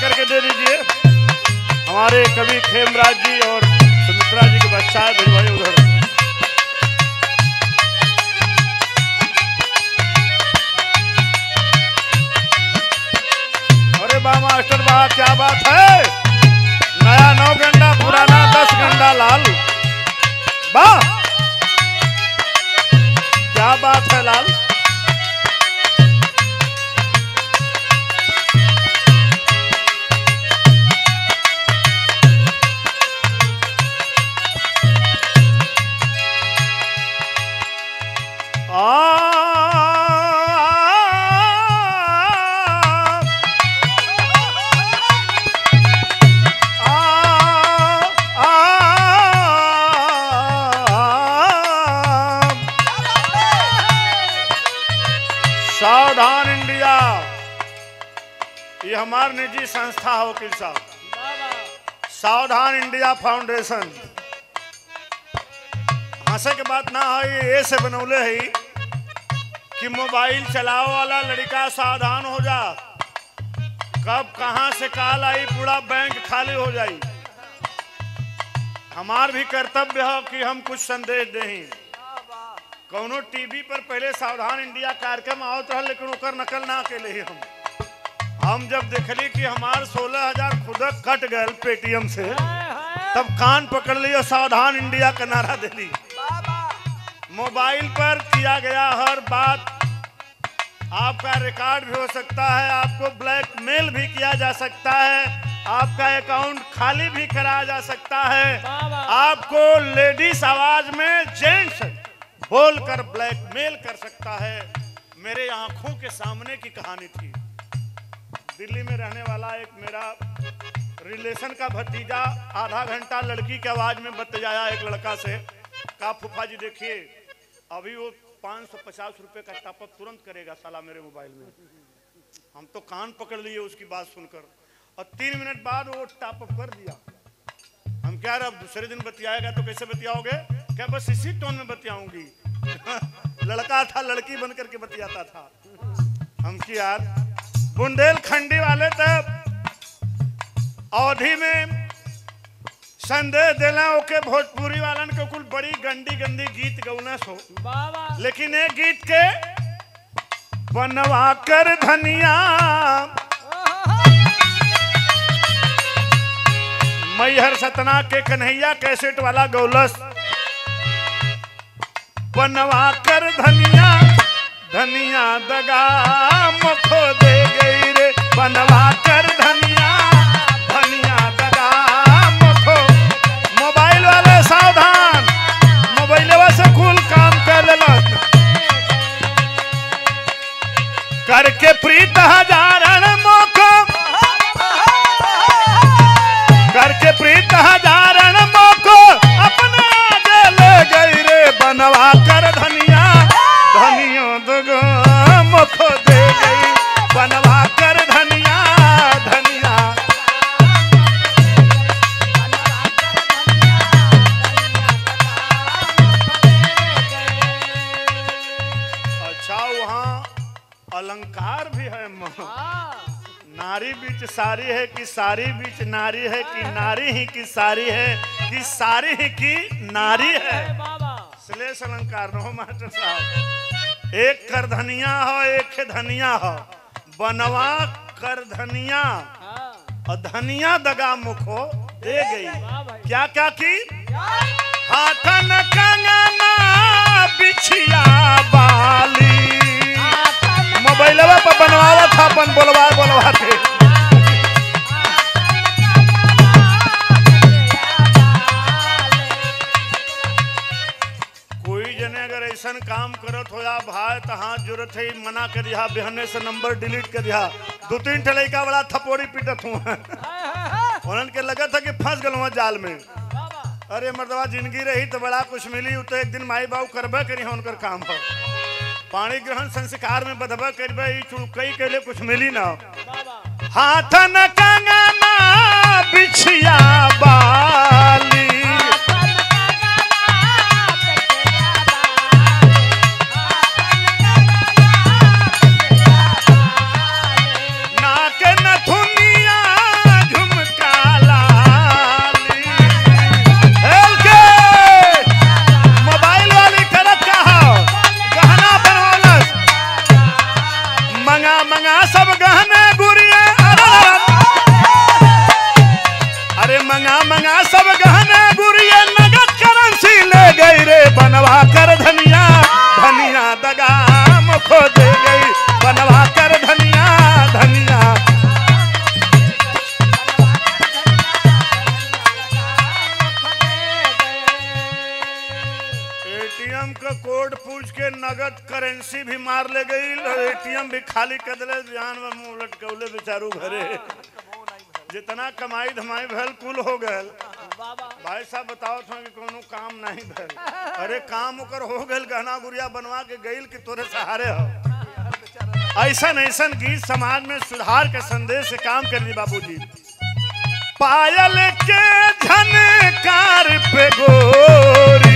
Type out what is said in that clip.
करके दे दीजिए। हमारे कवि खेमराज जी और सुमित्रा जी के बच्चा है, भिजवाइए उधर। अरे बा मास्टर बा क्या बात है? नया नौ घंटा, पुराना दस घंटा, लाल। वाह! सावधान इंडिया। ये हमार निजी संस्था हो, वकील साहब। सावधान इंडिया फाउंडेशन। हंसे के बात ना है, ये से बनौले है कि मोबाइल चलाओ वाला लड़का सावधान हो जा। कब कहाँ से काल आई, पूरा बैंक खाली हो जाई। हमार भी कर्तव्य है कि हम कुछ संदेश दें। कौनो टीवी पर पहले सावधान इंडिया कार्यक्रम आवत रहा लेकिन ओकर नकल ना अकेले ही हम। हम जब देखली कि हमार सोलह हज़ार खुद कट गए पेटीएम से तब कान पकड़ लियो सावधान इंडिया का नारा दे दिली मोबाइल पर किया गया हर बात। आपका रिकॉर्ड भी हो सकता है आपको ब्लैकमेल भी किया जा सकता है आपका अकाउंट खाली भी कराया जा सकता है। आपको लेडीज़ आवाज़ में जेंट्स बोलकर ब्लैकमेल कर सकता है, मेरे आँखों के सामने की कहानी थी। दिल्ली में रहने वाला एक मेरा रिलेशन का भतीजा, आधा घंटा लड़की की आवाज़ में बतजाया एक लड़का से का फूफा जी देखिए, अभी वो पाँच सौ पचास रुपए का टॉपअप तुरंत करेगा साला मेरे मोबाइल में। हम तो कान पकड़ लिए उसकी बात सुनकर। और तीन मिनट बाद वो टॉपअप कर दिया। हम क्या अब दूसरे दिन बतियाएगा तो कैसे बतियाओगे क्या बस इसी टोन में बतियाऊँगी लड़का था लड़की बन करके बतियाता था। हम की यार बुंदेलखंडी वाले तब अवधि में संदेश देना ओके भोजपुरी वालन के कुल बड़ी गंदी गंदी गीत गौना सो। लेकिन एक गीत के बनवा कर धनिया मैहर सतना के कन्हैया कैसेट वाला गौलस। बनवा कर धनिया धनिया दगा मुखो दे गई रे। बनवा कर धनिया धनिया दगा मुखो। मोबाइल वाले सावधान, मोबाइल से कुल काम कर लेलक करके प्रीत हजारण मुखो दे गई बनवा कर धनिया धनिया। अच्छा वहाँ अलंकार भी है नारी बीच सारी है कि सारी बीच नारी है कि नारी ही की सारी है कि सारी ही की नारी है। श्लेष अलंकार नो मास्टर साहब। एक कर धनिया हो एक धनिया हो। बनवा कर धनिया। और धनिया दगा मुख हो दे गई। क्या क्या की? हाथन कंगना बिछिया बाली। मोबाइल पर बनवावा था अपन बोलवा बोलवा के जने अगर ऐसा काम करत हो या भाई तो हाथ ज़रूरत है मना कर दिया, बिहने से नंबर डिलीट कर दिया। दो तीन ठे लड़का बड़ा थपोड़ी पीटत हुआ उन्हन के लगा था कि फंस गल जाल में। अरे मर्दवा, ज़िंदगी रही तो बड़ा कुछ मिली तो एक दिन माई बाबू करबे करी हो उनकर काम हो पानी ग्रहण संस्कार में बधबा करबे चुड़कई के लिए कुछ मिली ना। हाथन कंगना, बिछिया बाली। करेंसी भी मार ले गई एटीएम भी खाली कर दिले जान में मुँह लटकौले बेचारू घरे जितना कमाई धमाई भल कुल हो गल। भाई साहब बताओ था कि कोनो काम नहीं भल। अरे काम ओकर हो गल गहना गुड़िया बनवा के गईल कि तोरे सहारे हो। ऐसा ऐसा गीत समाज में सुधार के संदेश से काम करनी बाबूजी। पायल के झनकार पे गोरी।